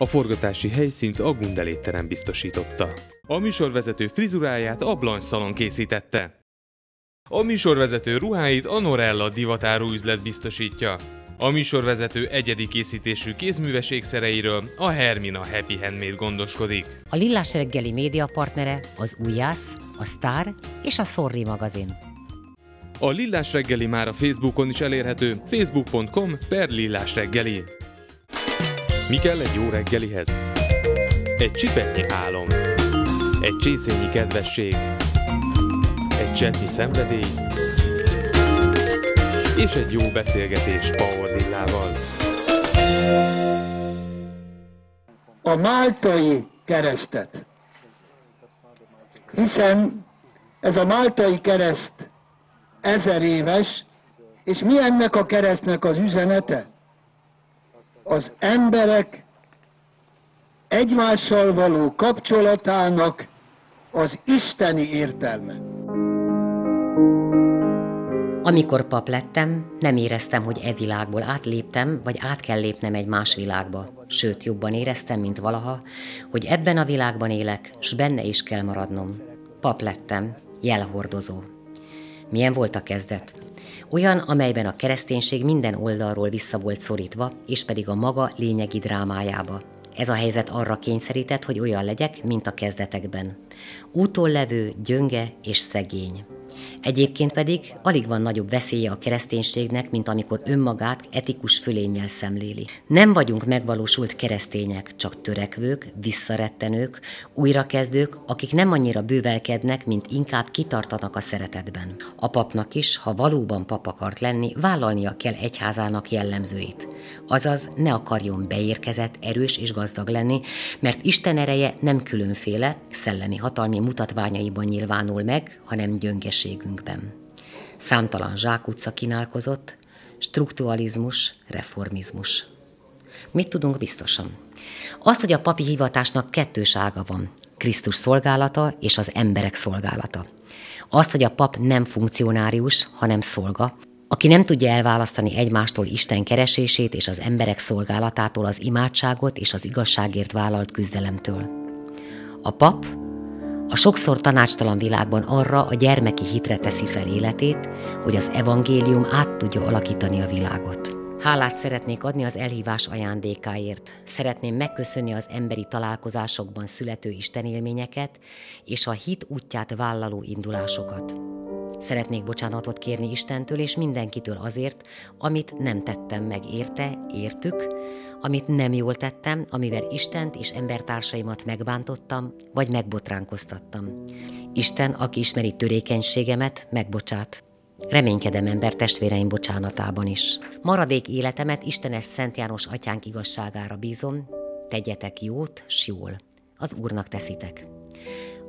A forgatási helyszínt a Gundelétterem biztosította. A műsorvezető frizuráját a Blanche Salon készítette. A műsorvezető ruháit a Norella divatáru üzlet biztosítja. A műsorvezető egyedi készítésű kézműves ékszereiről a Hermina Happy Handmade gondoskodik. A Lillás reggeli média partnere az Újász, a Star és a Sorry magazin. A Lillás reggeli már a Facebookon is elérhető, facebook.com per Lillás reggeli. Mi kell egy jó reggelihez? Egy csipetnyi álom, egy csészényi kedvesség, egy csetnyi szenvedély, és egy jó beszélgetés Paul Dillával. a máltai keresztet. Hiszen ez a máltai kereszt ezer éves, és mi ennek a keresztnek az üzenete? Az emberek egymással való kapcsolatának az isteni értelme. Amikor pap lettem, nem éreztem, hogy e világból átléptem, vagy át kell lépnem egy más világba. Sőt, jobban éreztem, mint valaha, hogy ebben a világban élek, s benne is kell maradnom. Pap lettem, jelhordozó. Milyen volt a kezdet? Olyan, amelyben a kereszténység minden oldalról vissza volt szorítva, és pedig a maga lényegi drámájába. Ez a helyzet arra kényszerített, hogy olyan legyek, mint a kezdetekben. Úton levő, gyönge és szegény. Egyébként pedig alig van nagyobb veszélye a kereszténységnek, mint amikor önmagát etikus fölénnyel szemléli. Nem vagyunk megvalósult keresztények, csak törekvők, visszarettenők, újrakezdők, akik nem annyira bővelkednek, mint inkább kitartanak a szeretetben. A papnak is, ha valóban pap akart lenni, vállalnia kell egyházának jellemzőit. Azaz ne akarjon beérkezett, erős és gazdag lenni, mert Isten ereje nem különféle, szellemi hatalmi mutatványaiban nyilvánul meg, hanem gyöngeségünkben. Számtalan zsákutca kínálkozott, strukturalizmus, reformizmus. Mit tudunk biztosan? Azt, hogy a papi hivatásnak kettős ága van, Krisztus szolgálata és az emberek szolgálata. Azt, hogy a pap nem funkcionárius, hanem szolga, aki nem tudja elválasztani egymástól Isten keresését és az emberek szolgálatától az imádságot és az igazságért vállalt küzdelemtől. A pap a sokszor tanácstalan világban arra a gyermeki hitre teszi fel életét, hogy az evangélium át tudja alakítani a világot. Hálát szeretnék adni az elhívás ajándékáért. Szeretném megköszönni az emberi találkozásokban születő istenélményeket és a hit útját vállaló indulásokat. Szeretnék bocsánatot kérni Istentől és mindenkitől azért, amit nem tettem meg érte, értük, amit nem jól tettem, amivel Istent és embertársaimat megbántottam, vagy megbotránkoztattam. Isten, aki ismeri törékenységemet, megbocsát. Reménykedem ember testvéreim bocsánatában is. Maradék életemet Istenes Szent János atyánk igazságára bízom, tegyetek jót, s jól. Az Úrnak teszitek.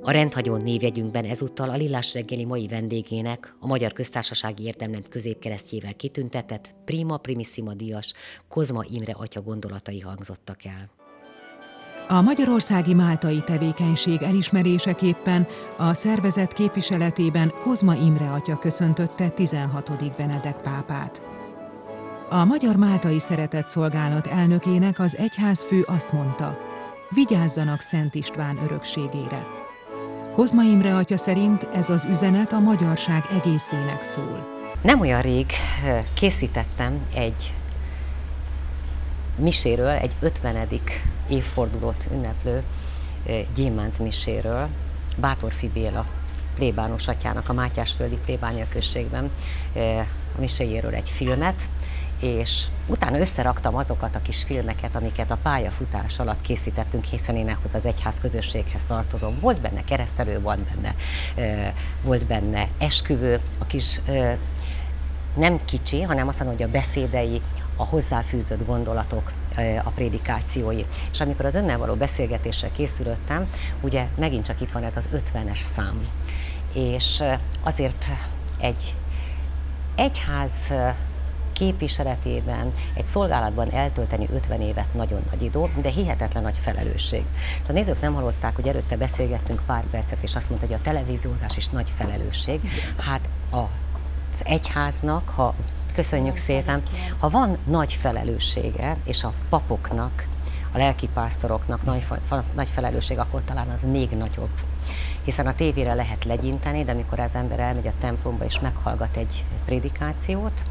A rendhagyó névjegyünkben ezúttal a Lillás reggeli mai vendégének, a Magyar Köztársasági Érdemlent középkeresztjével kitüntetett Prima Primissima díjas Kozma Imre atya gondolatai hangzottak el. A magyarországi máltai tevékenység elismeréseképpen a szervezet képviseletében Kozma Imre atya köszöntötte 16. Benedek pápát. A Magyar Máltai Szeretett Szolgálat elnökének az egyházfő azt mondta, vigyázzanak Szent István örökségére. Kozma Imre atya szerint ez az üzenet a magyarság egészének szól. Nem olyan rég készítettem egy miséről, egy 50. évfordulót ünneplő gyémánt miséről, Bátor Fibéla plébános atyának a Mátyásföldi plébánia községben a miséjéről egy filmet, és utána összeraktam azokat a kis filmeket, amiket a pályafutás alatt készítettünk, hiszen én ahhoz az egyház közösséghez tartozom. Volt benne keresztelő, volt benne, volt benne esküvő, a kis nem kicsi, hanem azt mondom, hogy a beszédei, a hozzáfűzött gondolatok, a prédikációi. És amikor az önnel való beszélgetésre készülöttem, ugye megint csak itt van ez az 50-es szám. És azért egy egyház képviseletében, egy szolgálatban eltölteni 50 évet nagyon nagy idő, de hihetetlen nagy felelősség. A nézők nem hallották, hogy előtte beszélgettünk pár percet, és azt mondta, hogy a televíziózás is nagy felelősség. Hát az egyháznak, ha köszönjük szépen, ha van nagy felelőssége, és a papoknak a lelkipásztoroknak nagy, nagy felelősség, akkor talán az még nagyobb. Hiszen a tévére lehet legyinteni, de amikor az ember elmegy a templomba és meghallgat egy prédikációt,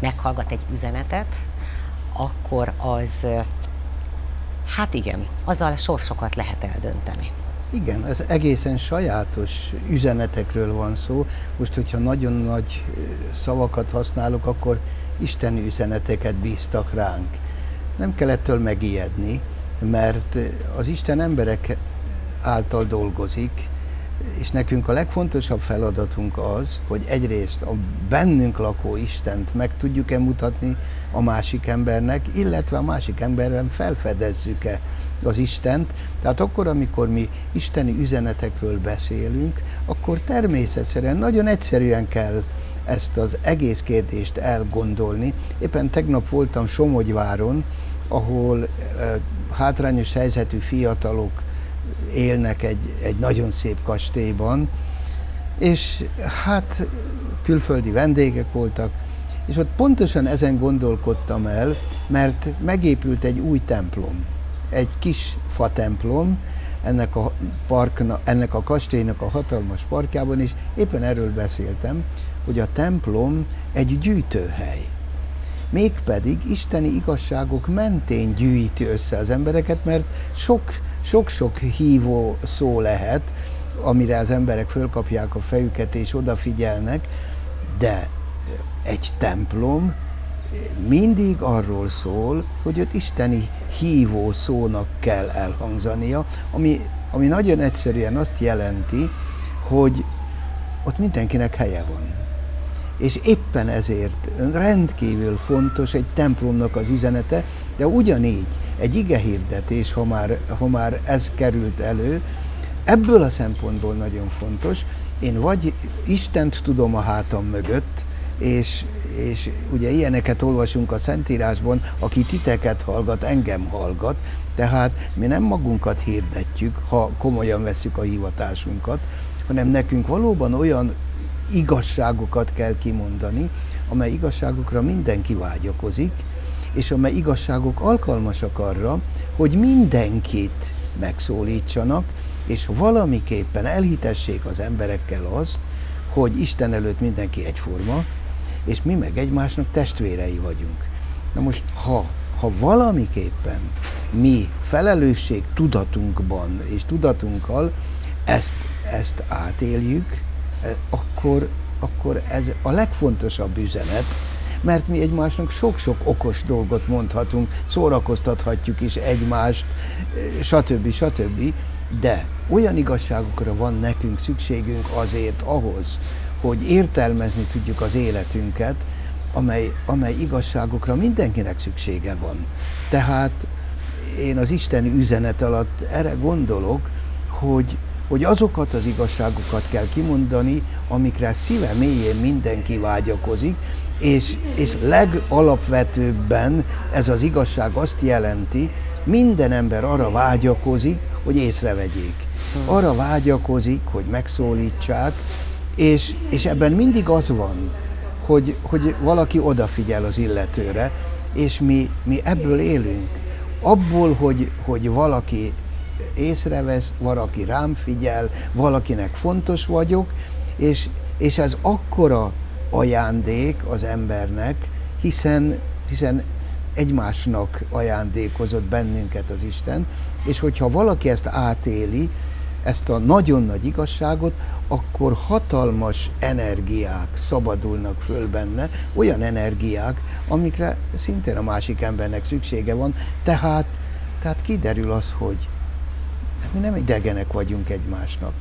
meghallgat egy üzenetet, akkor az, hát igen, azzal sorsokat lehet eldönteni. Igen, ez egészen sajátos üzenetekről van szó. Most, hogyha nagyon nagy szavakat használok, akkor isteni üzeneteket bíztak ránk. Nem kell ettől megijedni, mert az Isten emberek által dolgozik, és nekünk a legfontosabb feladatunk az, hogy egyrészt a bennünk lakó Istent meg tudjuk-e mutatni a másik embernek, illetve a másik emberben felfedezzük-e az Istent. Tehát akkor, amikor mi isteni üzenetekről beszélünk, akkor természetszerűen, nagyon egyszerűen kell ezt az egész kérdést elgondolni. Éppen tegnap voltam Somogyváron, ahol e, hátrányos helyzetű fiatalok élnek egy, egy nagyon szép kastélyban, és hát külföldi vendégek voltak, és ott pontosan ezen gondolkodtam el, mert megépült egy új templom, egy kis fa templom, ennek a, parkna, ennek a kastélynak a hatalmas parkjában, és éppen erről beszéltem, hogy a templom egy gyűjtőhely. Mégpedig isteni igazságok mentén gyűjti össze az embereket, mert sok-sok hívó szó lehet, amire az emberek fölkapják a fejüket és odafigyelnek, de egy templom mindig arról szól, hogy ott isteni hívó szónak kell elhangzania, ami, ami nagyon egyszerűen azt jelenti, hogy ott mindenkinek helye van. És éppen ezért rendkívül fontos egy templomnak az üzenete, de ugyanígy egy ige hirdetés, ha már, ha már ez került elő, ebből a szempontból nagyon fontos, én vagy Istent tudom a hátam mögött, és, és ugye ilyeneket olvasunk a Szentírásban, aki titeket hallgat, engem hallgat, tehát mi nem magunkat hirdetjük, ha komolyan veszük a hivatásunkat, hanem nekünk valóban olyan igazságokat kell kimondani, amely igazságokra mindenki vágyakozik, és amely igazságok alkalmasak arra, hogy mindenkit megszólítsanak, és valamiképpen elhitessék az emberekkel azt, hogy Isten előtt mindenki egyforma, és mi meg egymásnak testvérei vagyunk. Na most, ha, ha valamiképpen mi felelősség tudatunkban és tudatunkkal ezt, ezt átéljük, akkor, akkor ez a legfontosabb üzenet, mert mi egymásnak sok-sok okos dolgot mondhatunk, szórakoztathatjuk is egymást, eh, stb. stb. De olyan igazságokra van nekünk szükségünk azért ahhoz, hogy értelmezni tudjuk az életünket, amely, amely igazságokra mindenkinek szüksége van. Tehát én az isteni üzenet alatt erre gondolok, hogy, hogy azokat az igazságokat kell kimondani, amikre szíve mélyén mindenki vágyakozik, és, és legalapvetőbben ez az igazság azt jelenti, minden ember arra vágyakozik, hogy észrevegyék. Arra vágyakozik, hogy megszólítsák, és, és ebben mindig az van, hogy, hogy valaki odafigyel az illetőre, és mi, mi ebből élünk. Abból, hogy, hogy valaki észrevesz, valaki rám figyel, valakinek fontos vagyok, és, és ez akkora ajándék az embernek, hiszen, hiszen egymásnak ajándékozott bennünket az Isten, és hogyha valaki ezt átéli, ezt a nagyon nagy igazságot, akkor hatalmas energiák szabadulnak föl benne, olyan energiák, amikre szintén a másik embernek szüksége van, tehát, tehát kiderül az, hogy mi nem idegenek vagyunk egymásnak,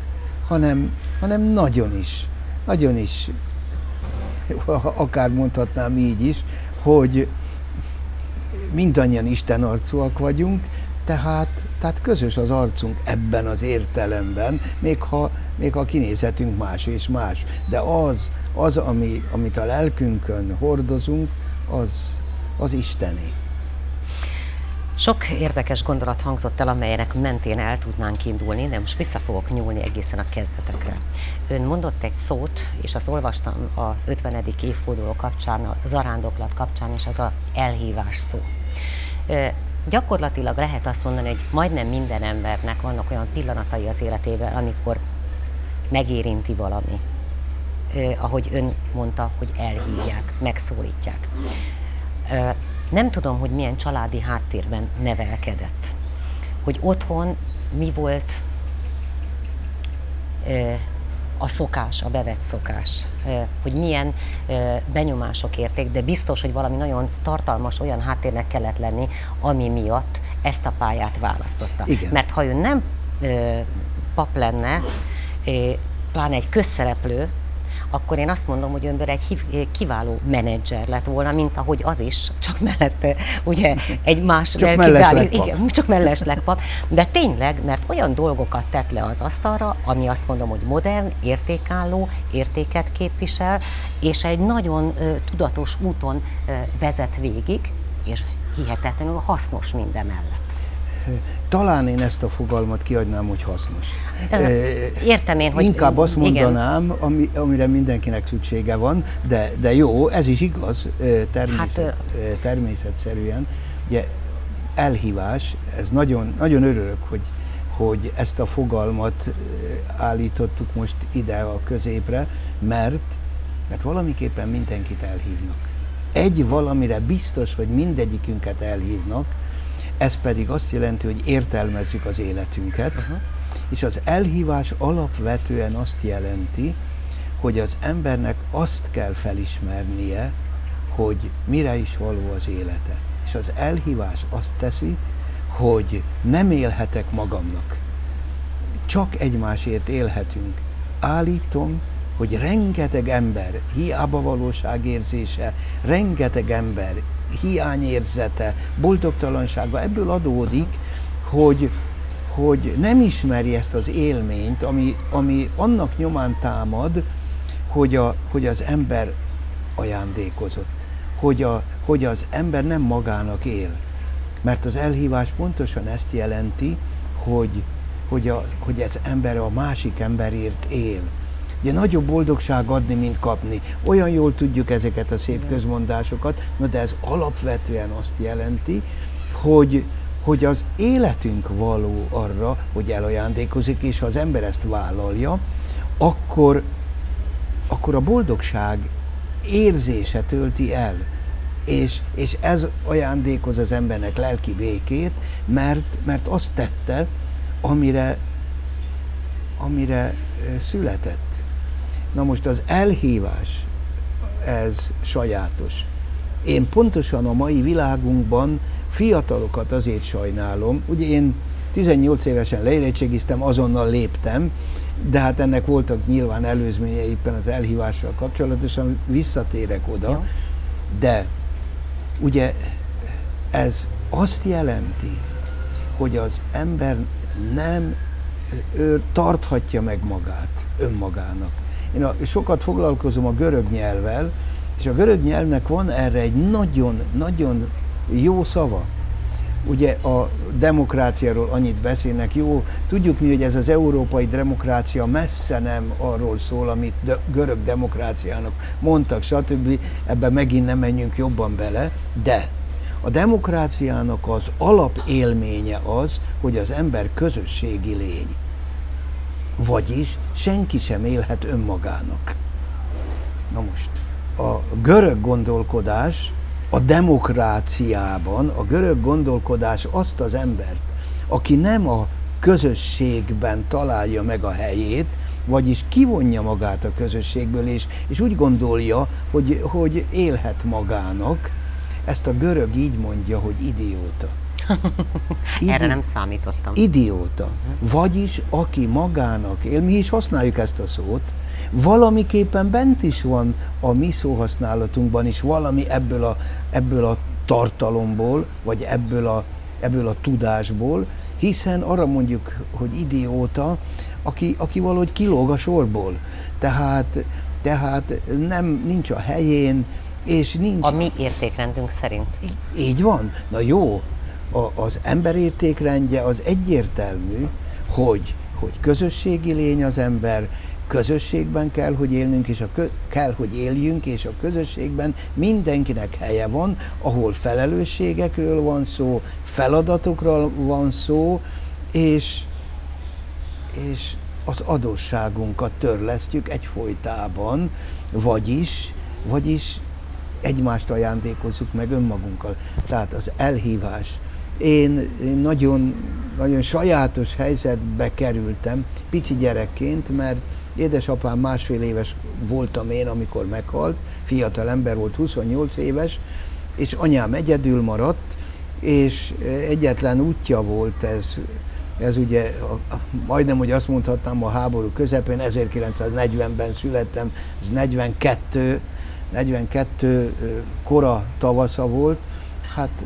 hanem, hanem nagyon is, nagyon is, akár mondhatnám így is, hogy mindannyian Isten arcúak vagyunk, tehát, tehát közös az arcunk ebben az értelemben, még ha, még ha kinézetünk más és más. De az, az ami, amit a lelkünkön hordozunk, az, az isteni. Sok érdekes gondolat hangzott el, amelynek mentén el tudnánk indulni, de most vissza fogok nyúlni egészen a kezdetekre. Ön mondott egy szót, és azt olvastam az 50. évforduló kapcsán, a zarándoklat kapcsán, és az a elhívás szó gyakorlatilag lehet azt mondani, hogy majdnem minden embernek vannak olyan pillanatai az életében, amikor megérinti valami. Ahogy ön mondta, hogy elhívják, megszólítják. Nem tudom, hogy milyen családi háttérben nevelkedett. Hogy otthon mi volt a szokás, a bevett szokás, hogy milyen benyomások érték, de biztos, hogy valami nagyon tartalmas olyan háttérnek kellett lenni, ami miatt ezt a pályát választotta. Igen. Mert ha ő nem pap lenne, pláne egy közszereplő, akkor én azt mondom, hogy önből egy kiváló menedzser lett volna, mint ahogy az is, csak mellette ugye egy más csak mellesleg igen, csak mellesleg pap. De tényleg, mert olyan dolgokat tett le az asztalra, ami azt mondom, hogy modern, értékálló, értéket képvisel, és egy nagyon uh, tudatos úton uh, vezet végig, és hihetetlenül hasznos minden mellett. Talán én ezt a fogalmat kiadnám, hogy hasznos. Értem én, hogy... Inkább azt mondanám, ami, amire mindenkinek szüksége van, de, de jó, ez is igaz, természet, hát, természetszerűen. Ugye elhívás, ez nagyon, nagyon örülök, hogy, hogy ezt a fogalmat állítottuk most ide a középre, mert, mert valamiképpen mindenkit elhívnak. Egy valamire biztos, hogy mindegyikünket elhívnak, ez pedig azt jelenti, hogy értelmezzük az életünket, uh-huh. és az elhívás alapvetően azt jelenti, hogy az embernek azt kell felismernie, hogy mire is való az élete. És az elhívás azt teszi, hogy nem élhetek magamnak. Csak egymásért élhetünk. Állítom, hogy rengeteg ember hiába valóságérzése, rengeteg ember hiányérzete, boldogtalansága ebből adódik, hogy, hogy nem ismeri ezt az élményt, ami, ami annak nyomán támad, hogy, a, hogy az ember ajándékozott, hogy, a, hogy az ember nem magának él. Mert az elhívás pontosan ezt jelenti, hogy, hogy, a, hogy az ember a másik emberért él Ugye nagyobb boldogság adni, mint kapni. Olyan jól tudjuk ezeket a szép közmondásokat, na de ez alapvetően azt jelenti, hogy, hogy az életünk való arra, hogy elajándékozik, és ha az ember ezt vállalja, akkor, akkor a boldogság érzése tölti el. És, és ez ajándékoz az embernek lelki békét, mert, mert azt tette, amire, amire született. Na most az elhívás, ez sajátos. Én pontosan a mai világunkban fiatalokat azért sajnálom, ugye én 18 évesen leérettségiztem, azonnal léptem, de hát ennek voltak nyilván előzménye éppen az elhívással kapcsolatosan, visszatérek oda, de ugye ez azt jelenti, hogy az ember nem ő tarthatja meg magát önmagának. Én a, sokat foglalkozom a görög nyelvvel, és a görög nyelvnek van erre egy nagyon-nagyon jó szava. Ugye a demokráciáról annyit beszélnek, jó, tudjuk mi, hogy ez az európai demokrácia messze nem arról szól, amit de, görög demokráciának mondtak, stb. Ebben megint nem menjünk jobban bele, de a demokráciának az alapélménye az, hogy az ember közösségi lény. Vagyis senki sem élhet önmagának. Na most, a görög gondolkodás a demokráciában, a görög gondolkodás azt az embert, aki nem a közösségben találja meg a helyét, vagyis kivonja magát a közösségből, és, és úgy gondolja, hogy, hogy élhet magának, ezt a görög így mondja, hogy idióta. Idi- Erre nem számítottam. Idióta. Vagyis aki magának él, mi is használjuk ezt a szót, valamiképpen bent is van a mi szóhasználatunkban is valami ebből a, ebből a tartalomból, vagy ebből a, ebből a tudásból, hiszen arra mondjuk, hogy idióta, aki, aki valahogy kilóg a sorból. Tehát, tehát nem, nincs a helyén, és nincs... A mi értékrendünk szerint. Így van. Na jó, a, az ember értékrendje az egyértelmű, hogy, hogy közösségi lény az ember, közösségben kell, hogy élnünk, és a kö- kell, hogy éljünk, és a közösségben mindenkinek helye van, ahol felelősségekről van szó, feladatokról van szó, és, és az adósságunkat törlesztjük egyfolytában, vagyis, vagyis egymást ajándékozzuk meg önmagunkkal. Tehát az elhívás. Én, én nagyon, nagyon sajátos helyzetbe kerültem, pici gyerekként, mert édesapám másfél éves voltam én, amikor meghalt, fiatal ember volt, 28 éves, és anyám egyedül maradt, és egyetlen útja volt ez, ez ugye majdnem, hogy azt mondhatnám a háború közepén, 1940-ben születtem, ez 42, 42 kora tavasza volt, hát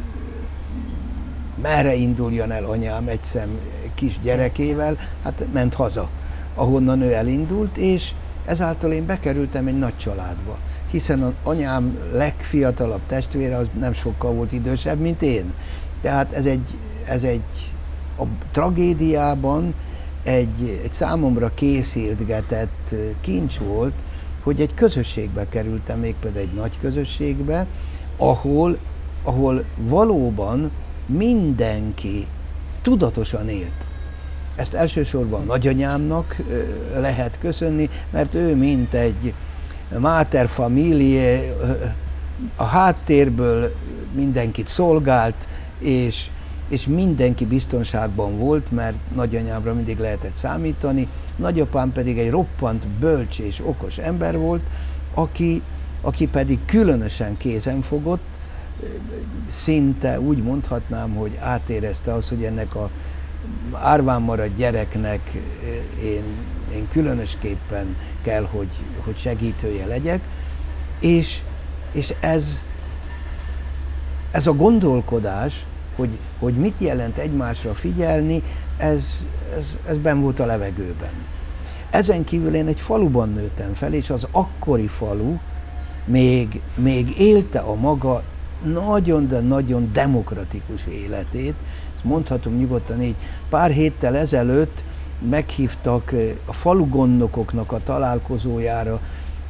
merre induljon el anyám egy szem kis gyerekével, hát ment haza, ahonnan ő elindult, és ezáltal én bekerültem egy nagy családba, hiszen az anyám legfiatalabb testvére az nem sokkal volt idősebb, mint én. Tehát ez egy, ez egy a tragédiában egy, egy számomra készítgetett kincs volt, hogy egy közösségbe kerültem, mégpedig egy nagy közösségbe, ahol, ahol valóban mindenki tudatosan élt. Ezt elsősorban nagyanyámnak lehet köszönni, mert ő mint egy mater familie a háttérből mindenkit szolgált, és, és mindenki biztonságban volt, mert nagyanyámra mindig lehetett számítani. Nagyapám pedig egy roppant bölcs és okos ember volt, aki, aki pedig különösen kézen fogott, szinte úgy mondhatnám, hogy átérezte az, hogy ennek a árván maradt gyereknek én, én különösképpen kell, hogy, hogy segítője legyek, és, és ez, ez a gondolkodás, hogy, hogy mit jelent egymásra figyelni, ez, ez, ez ben volt a levegőben. Ezen kívül én egy faluban nőttem fel, és az akkori falu még, még élte a maga nagyon, de nagyon demokratikus életét. Ezt mondhatom nyugodtan így. Pár héttel ezelőtt meghívtak a falugondnokoknak a találkozójára,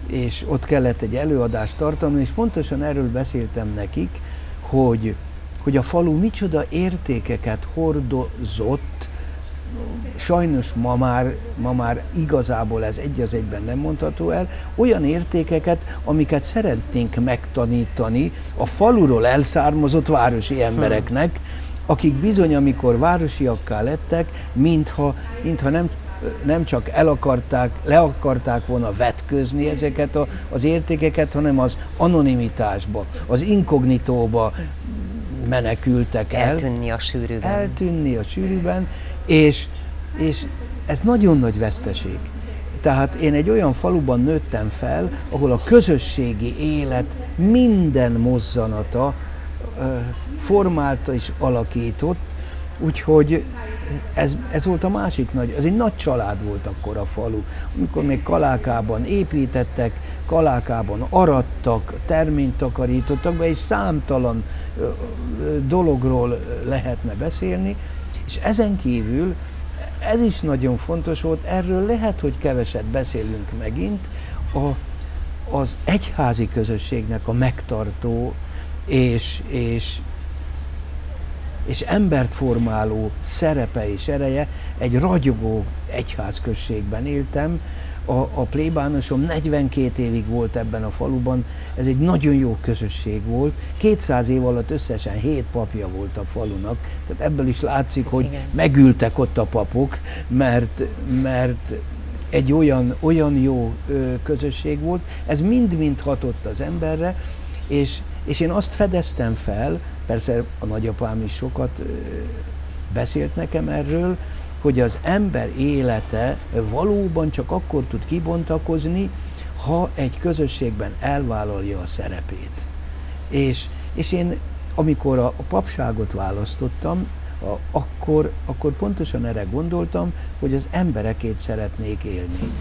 és ott kellett egy előadást tartani, és pontosan erről beszéltem nekik, hogy, hogy a falu micsoda értékeket hordozott, sajnos ma már, ma már igazából ez egy az egyben nem mondható el, olyan értékeket, amiket szeretnénk megtanítani a faluról elszármazott városi embereknek, akik bizony, amikor városiakká lettek, mintha, mintha nem, nem csak el akarták, le akarták volna vetközni ezeket a, az értékeket, hanem az anonimitásba, az inkognitóba menekültek el. Eltűnni a sűrűben. Eltűnni a sűrűben, és, és ez nagyon nagy veszteség. Tehát én egy olyan faluban nőttem fel, ahol a közösségi élet minden mozzanata formálta és alakított, úgyhogy ez, ez volt a másik nagy, ez egy nagy család volt akkor a falu, amikor még Kalákában építettek, Kalákában arattak, terményt takarítottak be, és számtalan dologról lehetne beszélni, és ezen kívül ez is nagyon fontos volt, erről lehet, hogy keveset beszélünk megint, a, az egyházi közösségnek a megtartó és, és, és embert formáló szerepe és ereje. Egy ragyogó egyházközségben éltem, a, a plébánosom 42 évig volt ebben a faluban, ez egy nagyon jó közösség volt. 200 év alatt összesen 7 papja volt a falunak, tehát ebből is látszik, hogy Igen. megültek ott a papok, mert, mert egy olyan, olyan jó ö, közösség volt, ez mind-mind hatott az emberre, és, és én azt fedeztem fel, persze a nagyapám is sokat ö, beszélt nekem erről, hogy az ember élete valóban csak akkor tud kibontakozni, ha egy közösségben elvállalja a szerepét. És, és én, amikor a, papságot választottam, akkor, akkor pontosan erre gondoltam, hogy az emberekét szeretnék élni.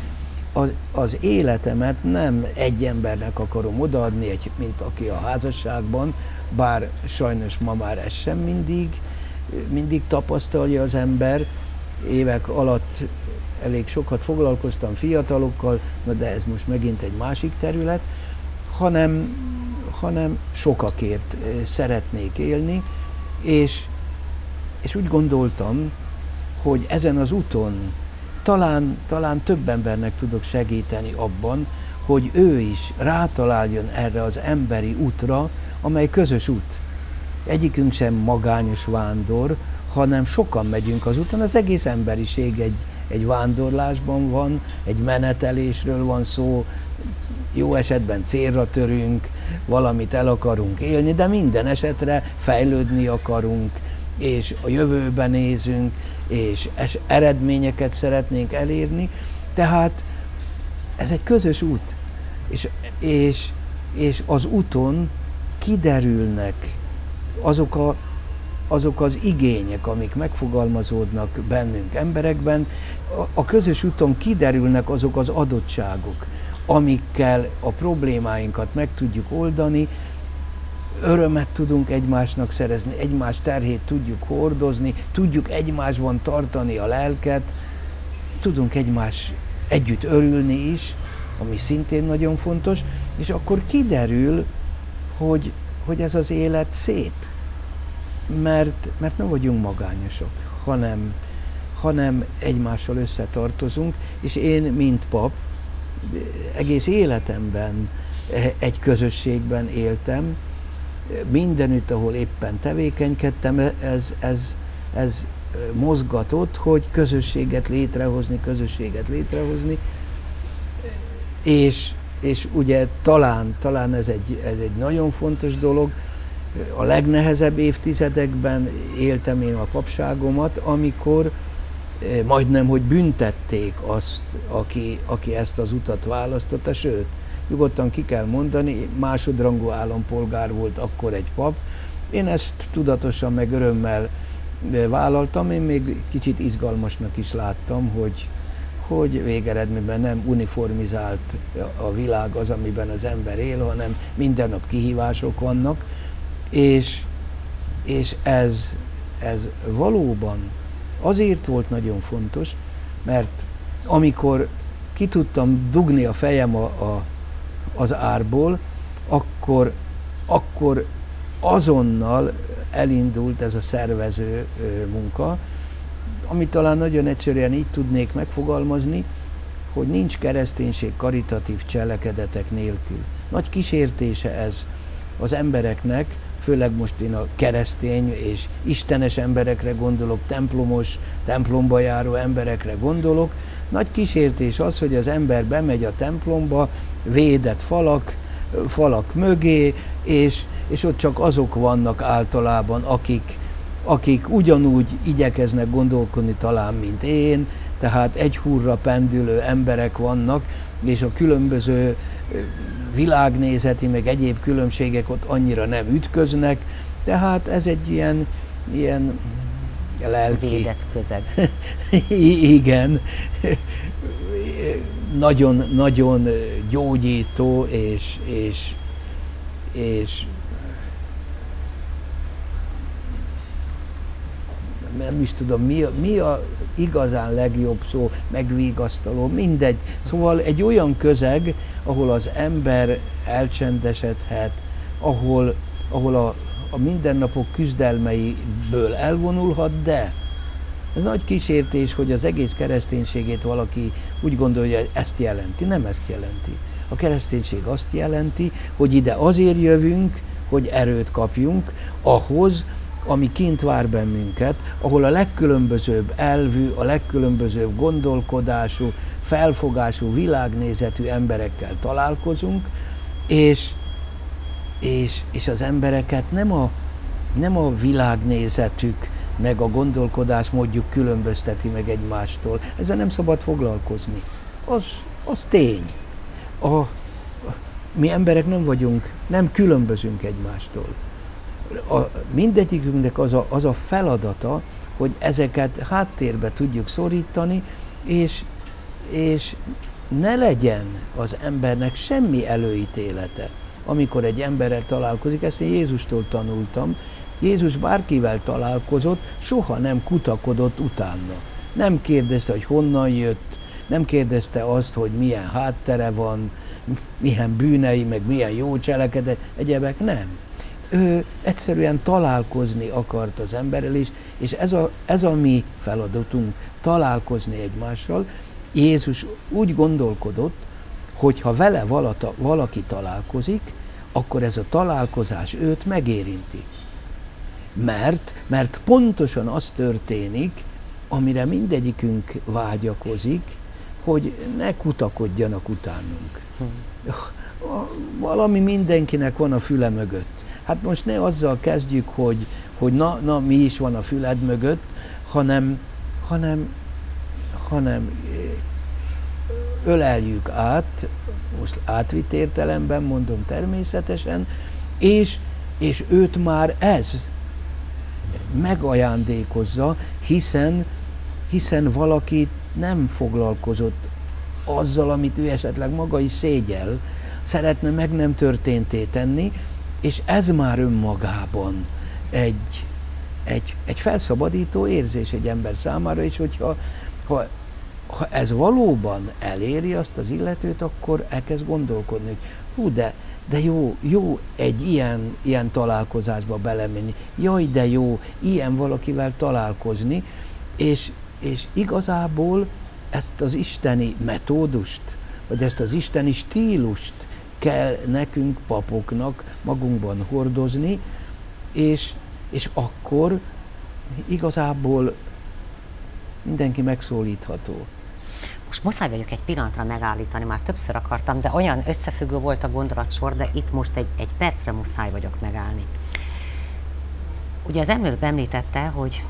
Az, az életemet nem egy embernek akarom odaadni, egy, mint aki a házasságban, bár sajnos ma már ez sem mindig, mindig tapasztalja az ember, évek alatt elég sokat foglalkoztam fiatalokkal, na de ez most megint egy másik terület, hanem, hanem sokakért szeretnék élni, és, és úgy gondoltam, hogy ezen az úton talán, talán több embernek tudok segíteni abban, hogy ő is rátaláljon erre az emberi útra, amely közös út. Egyikünk sem magányos vándor, hanem sokan megyünk az úton, az egész emberiség egy, egy vándorlásban van, egy menetelésről van szó, jó esetben célra törünk, valamit el akarunk élni, de minden esetre fejlődni akarunk, és a jövőben nézünk, és eredményeket szeretnénk elérni. Tehát ez egy közös út, és, és, és az úton kiderülnek azok, a, azok az igények, amik megfogalmazódnak bennünk emberekben, a, közös úton kiderülnek azok az adottságok, amikkel a problémáinkat meg tudjuk oldani, örömet tudunk egymásnak szerezni, egymás terhét tudjuk hordozni, tudjuk egymásban tartani a lelket, tudunk egymás együtt örülni is, ami szintén nagyon fontos, és akkor kiderül, hogy, hogy ez az élet szép, mert, mert nem vagyunk magányosok, hanem, hanem egymással összetartozunk, és én, mint pap, egész életemben egy közösségben éltem, mindenütt, ahol éppen tevékenykedtem, ez, ez, ez mozgatott, hogy közösséget létrehozni, közösséget létrehozni, és, és ugye talán, talán ez, egy, ez egy nagyon fontos dolog, a legnehezebb évtizedekben éltem én a papságomat, amikor majdnem, hogy büntették azt, aki, aki ezt az utat választotta, sőt, nyugodtan ki kell mondani, másodrangú állampolgár volt akkor egy pap. Én ezt tudatosan meg örömmel vállaltam, én még kicsit izgalmasnak is láttam, hogy, hogy végeredményben nem uniformizált a világ az, amiben az ember él, hanem minden nap kihívások vannak, és, és ez, ez valóban azért volt nagyon fontos, mert amikor ki tudtam dugni a fejem a, a, az árból, akkor, akkor azonnal elindult ez a szervező munka, amit talán nagyon egyszerűen így tudnék megfogalmazni, hogy nincs kereszténység karitatív cselekedetek nélkül. Nagy kísértése ez az embereknek, főleg most én a keresztény és istenes emberekre gondolok, templomos, templomba járó emberekre gondolok. Nagy kísértés az, hogy az ember bemegy a templomba, védett falak, falak mögé, és, és ott csak azok vannak általában, akik, akik ugyanúgy igyekeznek gondolkodni talán, mint én, tehát egy hurra pendülő emberek vannak, és a különböző világnézeti, meg egyéb különbségek ott annyira nem ütköznek, tehát ez egy ilyen, ilyen lelki... Védett közeg. Igen. Nagyon, nagyon gyógyító és, és, és nem is tudom, mi, mi a igazán legjobb szó, megvigasztaló, mindegy. Szóval egy olyan közeg, ahol az ember elcsendesedhet, ahol, ahol a, a mindennapok küzdelmeiből elvonulhat, de ez nagy kísértés, hogy az egész kereszténységét valaki úgy gondolja, hogy ezt jelenti. Nem ezt jelenti. A kereszténység azt jelenti, hogy ide azért jövünk, hogy erőt kapjunk ahhoz, ami kint vár bennünket, ahol a legkülönbözőbb elvű, a legkülönbözőbb gondolkodású, felfogású, világnézetű emberekkel találkozunk, és, és, és az embereket nem a, nem a világnézetük, meg a gondolkodás módjuk különbözteti meg egymástól. Ezzel nem szabad foglalkozni. Az, az tény. A, a, mi emberek nem vagyunk, nem különbözünk egymástól a, mindegyikünknek az a, az a feladata, hogy ezeket háttérbe tudjuk szorítani, és, és ne legyen az embernek semmi előítélete, amikor egy emberrel találkozik. Ezt én Jézustól tanultam. Jézus bárkivel találkozott, soha nem kutakodott utána. Nem kérdezte, hogy honnan jött, nem kérdezte azt, hogy milyen háttere van, milyen bűnei, meg milyen jó cselekedet, egyebek nem. Ő egyszerűen találkozni akart az emberrel is, és ez a, ez a mi feladatunk, találkozni egymással. Jézus úgy gondolkodott, hogy ha vele valata, valaki találkozik, akkor ez a találkozás őt megérinti. Mert, mert pontosan az történik, amire mindegyikünk vágyakozik, hogy ne kutakodjanak utánunk. Hmm. Valami mindenkinek van a füle mögött. Hát most ne azzal kezdjük, hogy, hogy na, na mi is van a füled mögött, hanem, hanem, hanem öleljük át, most átvitt értelemben mondom természetesen, és, és őt már ez megajándékozza, hiszen, hiszen valaki nem foglalkozott azzal, amit ő esetleg maga is szégyel, szeretne meg nem történté tenni, és ez már önmagában egy, egy, egy felszabadító érzés egy ember számára, és hogyha ha, ha ez valóban eléri azt az illetőt, akkor elkezd gondolkodni, hogy hú, de, de jó, jó egy ilyen, ilyen találkozásba belemenni, jaj, de jó, ilyen valakivel találkozni, és, és igazából ezt az isteni metódust, vagy ezt az isteni stílust kell nekünk, papoknak magunkban hordozni, és, és akkor igazából mindenki megszólítható. Most muszáj vagyok egy pillanatra megállítani, már többször akartam, de olyan összefüggő volt a gondolatsor, de itt most egy, egy percre muszáj vagyok megállni. Ugye az emlőbb említette, hogy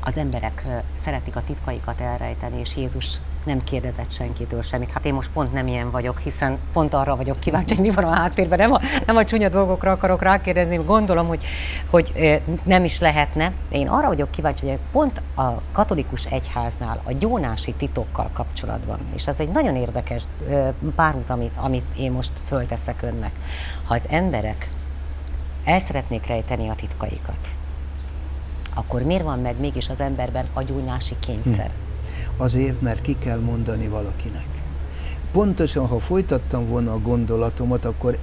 az emberek szeretik a titkaikat elrejteni, és Jézus nem kérdezett senkitől semmit. Hát én most pont nem ilyen vagyok, hiszen pont arra vagyok kíváncsi, hogy mi van a háttérben. Nem a, nem a csúnya dolgokra akarok rákérdezni, gondolom, hogy, hogy nem is lehetne. Én arra vagyok kíváncsi, hogy pont a katolikus egyháznál a gyónási titokkal kapcsolatban, és ez egy nagyon érdekes párhuzam, amit, amit én most fölteszek önnek. Ha az emberek el szeretnék rejteni a titkaikat, akkor miért van meg mégis az emberben a gyónási kényszer? Hm. Azért, mert ki kell mondani valakinek. Pontosan, ha folytattam volna a gondolatomat, akkor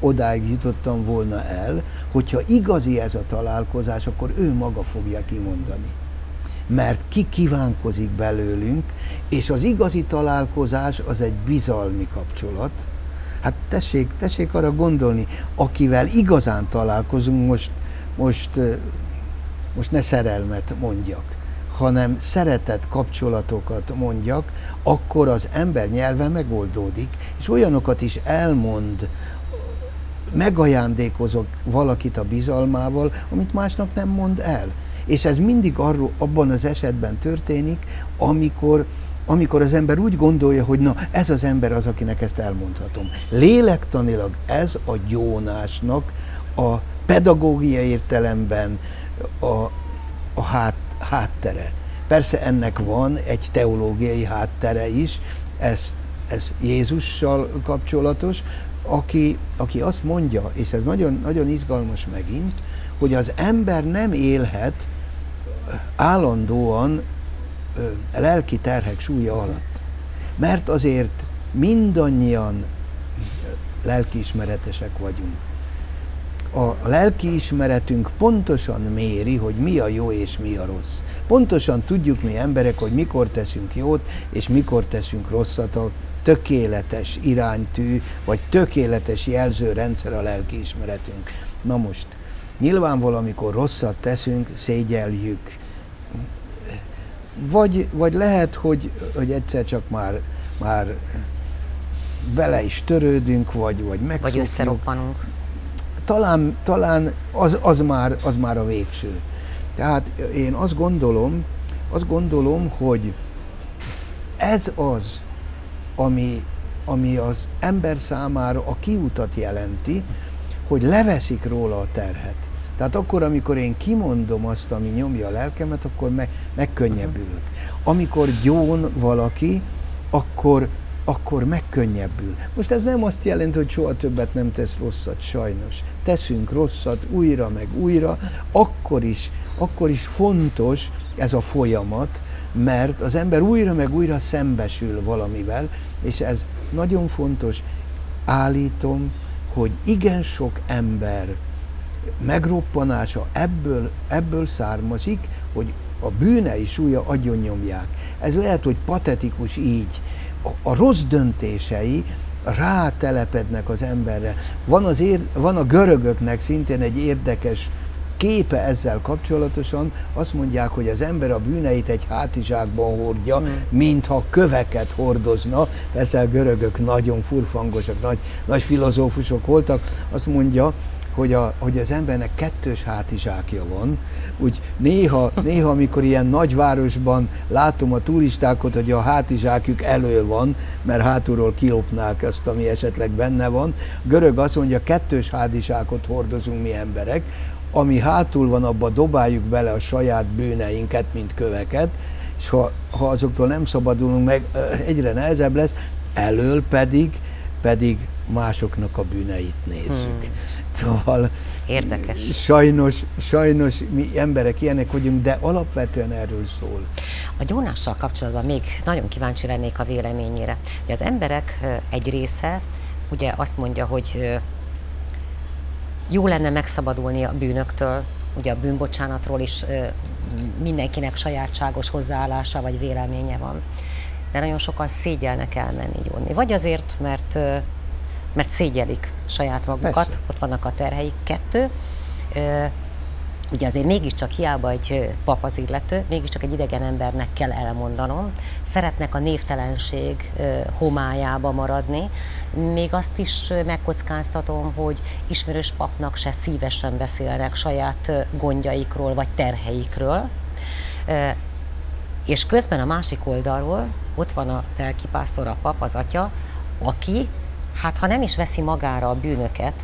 odáig jutottam volna el, hogyha igazi ez a találkozás, akkor ő maga fogja kimondani. Mert ki kívánkozik belőlünk, és az igazi találkozás az egy bizalmi kapcsolat. Hát tessék, tessék arra gondolni, akivel igazán találkozunk, most, most most ne szerelmet mondjak, hanem szeretett kapcsolatokat mondjak, akkor az ember nyelve megoldódik, és olyanokat is elmond, megajándékozok valakit a bizalmával, amit másnak nem mond el. És ez mindig arról, abban az esetben történik, amikor, amikor az ember úgy gondolja, hogy na, ez az ember az, akinek ezt elmondhatom. Lélektanilag ez a gyónásnak a pedagógia értelemben, a, a hát, háttere. Persze ennek van egy teológiai háttere is, ez, ez Jézussal kapcsolatos, aki, aki azt mondja, és ez nagyon, nagyon izgalmas megint, hogy az ember nem élhet állandóan lelki terhek súlya alatt. Mert azért mindannyian lelkiismeretesek vagyunk a lelkiismeretünk pontosan méri, hogy mi a jó és mi a rossz. Pontosan tudjuk mi emberek, hogy mikor teszünk jót, és mikor teszünk rosszat. A tökéletes iránytű, vagy tökéletes jelzőrendszer a lelkiismeretünk. Na most, nyilván amikor rosszat teszünk, szégyeljük. Vagy, vagy lehet, hogy, hogy egyszer csak már, már bele is törődünk, vagy, vagy megszokjuk. Vagy összeroppanunk talán, talán az, az, már, az már a végső. Tehát én azt gondolom, azt gondolom, hogy ez az, ami, ami az ember számára a kiutat jelenti, hogy leveszik róla a terhet. Tehát akkor, amikor én kimondom azt, ami nyomja a lelkemet, akkor meg, megkönnyebbülök. Amikor gyón valaki, akkor, akkor megkönnyebbül. Most ez nem azt jelenti, hogy soha többet nem tesz rosszat, sajnos. Teszünk rosszat újra meg újra, akkor is, akkor is fontos ez a folyamat, mert az ember újra meg újra szembesül valamivel, és ez nagyon fontos. Állítom, hogy igen sok ember megroppanása ebből, ebből származik, hogy a bűnei súlya agyon nyomják. Ez lehet, hogy patetikus így. A, rossz döntései rátelepednek az emberre. Van, az ér, van a görögöknek szintén egy érdekes képe ezzel kapcsolatosan, azt mondják, hogy az ember a bűneit egy hátizsákban hordja, mm. mintha köveket hordozna. Persze a görögök nagyon furfangosak, nagy, nagy filozófusok voltak. Azt mondja, hogy, a, hogy az embernek kettős hátizsákja van. Úgy néha, néha, amikor ilyen nagyvárosban látom a turistákat, hogy a hátizsákjuk elő van, mert hátulról kilopnák azt, ami esetleg benne van. A görög azt mondja, kettős hátizsákot hordozunk mi emberek, ami hátul van, abba dobáljuk bele a saját bűneinket, mint köveket, és ha, ha azoktól nem szabadulunk meg, egyre nehezebb lesz, elől pedig, pedig másoknak a bűneit nézzük. Hmm. Szóval Érdekes. Sajnos, sajnos mi emberek ilyenek vagyunk, de alapvetően erről szól. A gyónással kapcsolatban még nagyon kíváncsi lennék a véleményére. Ugye az emberek egy része ugye azt mondja, hogy jó lenne megszabadulni a bűnöktől, ugye a bűnbocsánatról is mindenkinek sajátságos hozzáállása vagy véleménye van. De nagyon sokan szégyelnek elmenni gyónni. Vagy azért, mert, mert szégyelik saját magukat, Persze. ott vannak a terheik. Kettő, ugye azért mégiscsak hiába egy pap az illető, mégiscsak egy idegen embernek kell elmondanom, szeretnek a névtelenség homályába maradni, még azt is megkockáztatom, hogy ismerős papnak se szívesen beszélnek saját gondjaikról vagy terheikről, és közben a másik oldalról ott van a lelkipásztor, a pap, az atya, aki, hát ha nem is veszi magára a bűnöket,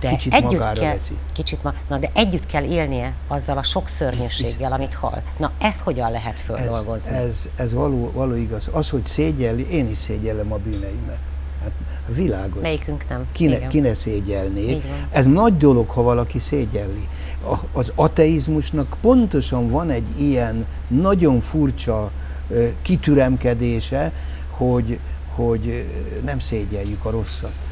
de kicsit együtt magára kell, veszi. Kicsit ma, na de együtt kell élnie azzal a sok szörnyűséggel, amit hal. Na ezt hogyan lehet földolgozni? Ez, ez, ez való, való igaz. Az, hogy szégyelli, én is szégyellem a bűneimet. Hát világos. Melyikünk nem. Kine, kine szégyelné. Ez nagy dolog, ha valaki szégyelli. A, az ateizmusnak pontosan van egy ilyen nagyon furcsa kitüremkedése, hogy, hogy nem szégyeljük a rosszat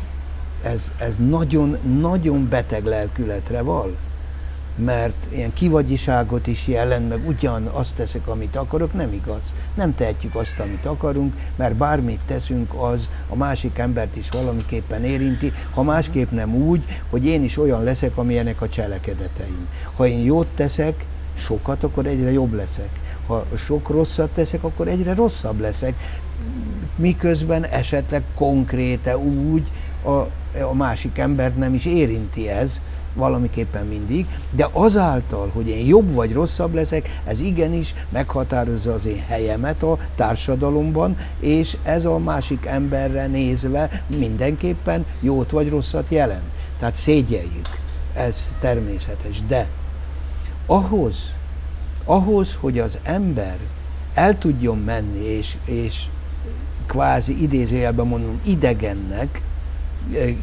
ez, ez nagyon, nagyon beteg lelkületre val, mert ilyen kivagyiságot is jelent, meg ugyan azt teszek, amit akarok, nem igaz. Nem tehetjük azt, amit akarunk, mert bármit teszünk, az a másik embert is valamiképpen érinti, ha másképp nem úgy, hogy én is olyan leszek, amilyenek a cselekedeteim. Ha én jót teszek, sokat, akkor egyre jobb leszek. Ha sok rosszat teszek, akkor egyre rosszabb leszek. Miközben esetleg konkréte úgy, a, a másik embert nem is érinti ez, valamiképpen mindig, de azáltal, hogy én jobb vagy rosszabb leszek, ez igenis meghatározza az én helyemet a társadalomban, és ez a másik emberre nézve mindenképpen jót vagy rosszat jelent. Tehát szégyeljük, ez természetes, de ahhoz, ahhoz, hogy az ember el tudjon menni, és, és kvázi idézőjelben mondom, idegennek,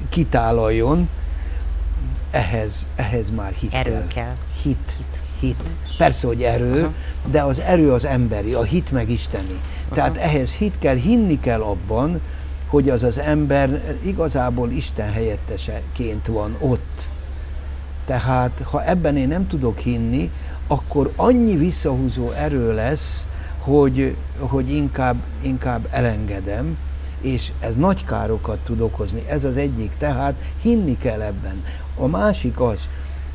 kitálaljon, ehhez, ehhez már hit erő kell. kell. Hit, hit, hit. Persze, hogy erő, Aha. de az erő az emberi, a hit meg isteni. Aha. Tehát ehhez hit kell, hinni kell abban, hogy az az ember igazából Isten helyetteseként van ott. Tehát, ha ebben én nem tudok hinni, akkor annyi visszahúzó erő lesz, hogy, hogy inkább, inkább elengedem, és ez nagy károkat tud okozni. Ez az egyik, tehát hinni kell ebben. A másik az,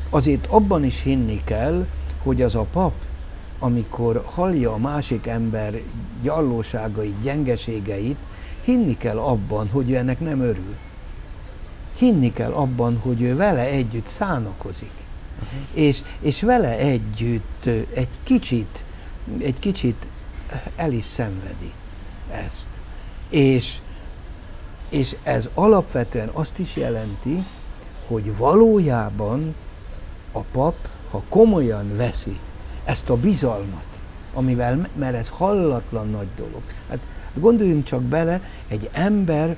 azért abban is hinni kell, hogy az a pap, amikor hallja a másik ember gyallóságait, gyengeségeit, hinni kell abban, hogy ő ennek nem örül. Hinni kell abban, hogy ő vele együtt szánakozik. Uh-huh. És, és vele együtt egy kicsit, egy kicsit el is szenvedi ezt. És, és ez alapvetően azt is jelenti, hogy valójában a pap, ha komolyan veszi ezt a bizalmat, amivel, mert ez hallatlan nagy dolog. Hát gondoljunk csak bele, egy ember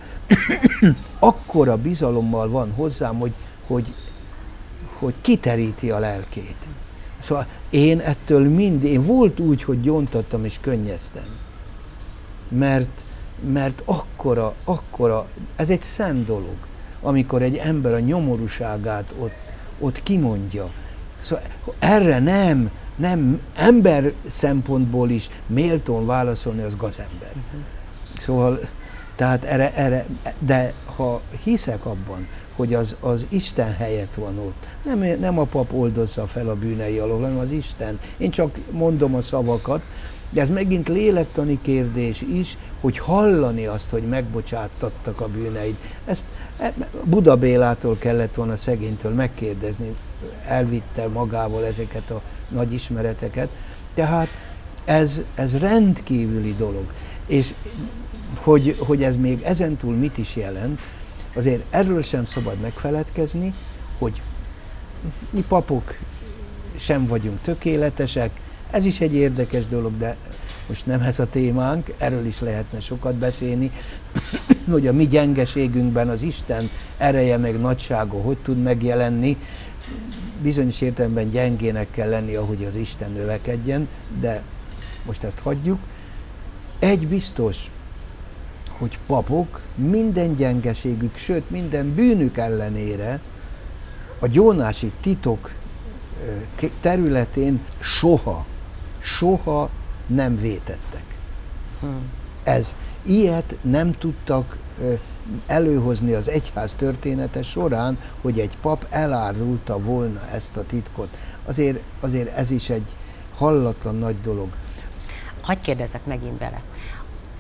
akkora bizalommal van hozzám, hogy, hogy, hogy kiteríti a lelkét. Szóval én ettől mind, én volt úgy, hogy gyontattam és könnyeztem. Mert, mert akkora, akkora, ez egy szent dolog, amikor egy ember a nyomorúságát ott, ott kimondja. Szóval erre nem, nem ember szempontból is méltón válaszolni, az gazember. Uh-huh. Szóval, tehát erre, erre, de ha hiszek abban, hogy az, az Isten helyett van ott. Nem, nem a pap oldozza fel a bűnei alól, hanem az Isten. Én csak mondom a szavakat, de ez megint lélektani kérdés is, hogy hallani azt, hogy megbocsáttattak a bűneid. Ezt e, Buda Bélától kellett volna szegénytől megkérdezni, elvitte magával ezeket a nagy ismereteket. Tehát ez, ez rendkívüli dolog. És hogy, hogy ez még ezentúl mit is jelent, azért erről sem szabad megfeledkezni, hogy mi papok sem vagyunk tökéletesek, ez is egy érdekes dolog, de most nem ez a témánk, erről is lehetne sokat beszélni, hogy a mi gyengeségünkben az Isten ereje meg nagysága hogy tud megjelenni, bizonyos értelemben gyengének kell lenni, ahogy az Isten növekedjen, de most ezt hagyjuk. Egy biztos, hogy papok minden gyengeségük, sőt minden bűnük ellenére a gyónási titok területén soha, soha nem vétettek. Hmm. Ez, ilyet nem tudtak előhozni az egyház története során, hogy egy pap elárulta volna ezt a titkot. Azért, azért ez is egy hallatlan nagy dolog. Hagy kérdezek megint bele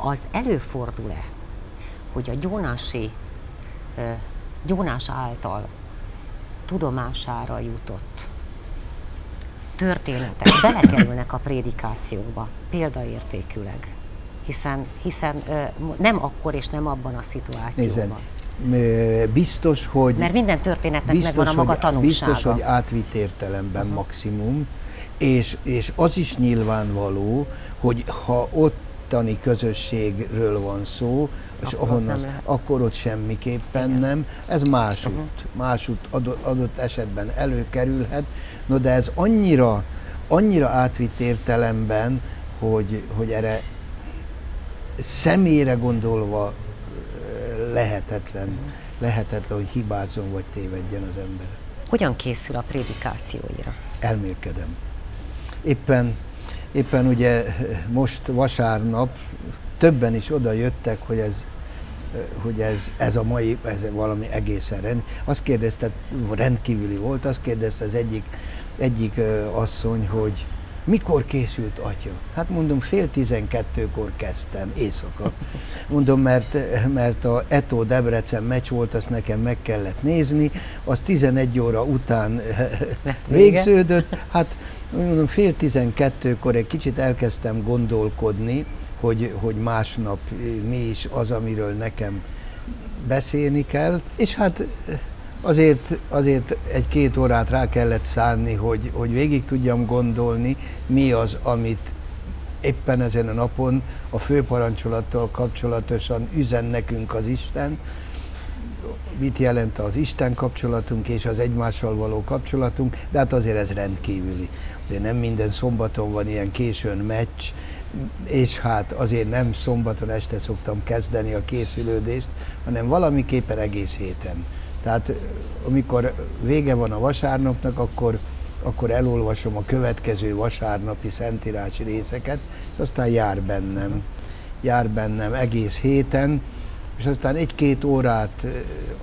az előfordul-e, hogy a gyónási, gyónás által tudomására jutott történetek belekerülnek a prédikációkba, példaértékűleg. Hiszen, hiszen nem akkor és nem abban a szituációban. Nézzen, biztos, hogy... Mert minden történetnek biztos, megvan a maga hogy, tanulsága. Biztos, hogy átvitt értelemben uh-huh. maximum, és, és az is nyilvánvaló, hogy ha ott itteni közösségről van szó, és akkor ahonnan, az, akkor ott semmiképpen Igen. nem. Ez más uh-huh. út, más út adott, adott esetben előkerülhet, no de ez annyira, annyira átvitt értelemben, hogy, hogy erre személyre gondolva lehetetlen, lehetetlen, hogy hibázzon vagy tévedjen az ember. Hogyan készül a prédikációira? Elmélkedem. Éppen Éppen ugye most vasárnap többen is oda jöttek, hogy ez, hogy ez, ez a mai, ez valami egészen rend. Azt kérdezte, rendkívüli volt, azt kérdezte az egyik, egyik asszony, hogy mikor készült atya? Hát mondom, fél tizenkettőkor kezdtem, éjszaka. Mondom, mert, mert a Eto Debrecen meccs volt, azt nekem meg kellett nézni, az 11 óra után végződött. Hát mondom, fél tizenkettőkor egy kicsit elkezdtem gondolkodni, hogy, hogy másnap mi is az, amiről nekem beszélni kell, és hát azért, azért egy-két órát rá kellett szánni, hogy, hogy végig tudjam gondolni, mi az, amit éppen ezen a napon a főparancsolattal kapcsolatosan üzen nekünk az Isten, mit jelent az Isten kapcsolatunk és az egymással való kapcsolatunk, de hát azért ez rendkívüli. Azért nem minden szombaton van ilyen későn meccs, és hát azért nem szombaton este szoktam kezdeni a készülődést, hanem valamiképpen egész héten. Tehát amikor vége van a vasárnapnak, akkor, akkor elolvasom a következő vasárnapi szentírási részeket, és aztán jár bennem, jár bennem egész héten, és aztán egy-két órát